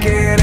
get